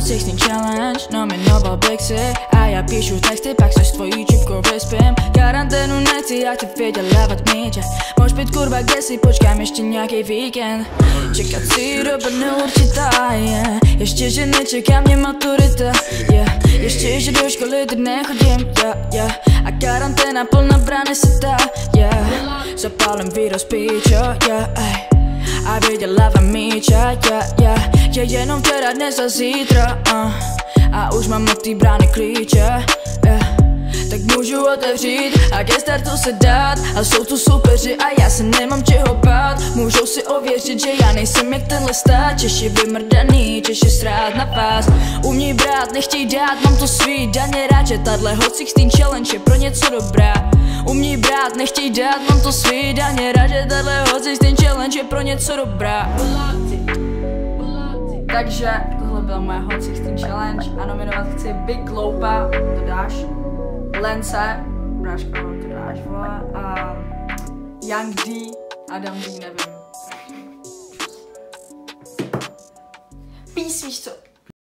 16 challenge No mi nova bixi A ja pišu teksty, backslash twoju dziwko wyspiem Karantenu nie chcę, jak ty wiedział od miecie Może być kurwa gesi, poczekam jeszcze jakiej weekend Czeka syroba, nie určitaje Jeszcze się nie czekam, nie maturyta yeah. Jeszcze się do szkoły, ty nie chodzim yeah, yeah. A karantena pełna brany syta yeah. Zapalem wirus picia yeah, ej. A wiedziała wam micia yeah, yeah. Je jenom teda dnes a zítra, uh. A už mám od té brány klíče, yeah. Tak můžu otevřít a ke startu se dát. A jsou tu soupeři a já se nemám čeho bát. Můžou si ověřit, že já nejsem jak tenhle stát. Češi vymrdaný, Češi srát na vás Uměj brát, nechtěj dát, mám to svý. Daně rád Že tahle Hot 16 challenge je pro něco dobrá. Uměj brát, nechtěj dát, mám to svý. Daně rád Že tahle Hot 16 challenge je pro něco dobrá takže tohle byla moje Hot 16 Challenge a nominovat chci Big Loupa, to dáš, Lence, bráško, to dáš, vole, a Young D, Adam D, nevím. Peace, víš co?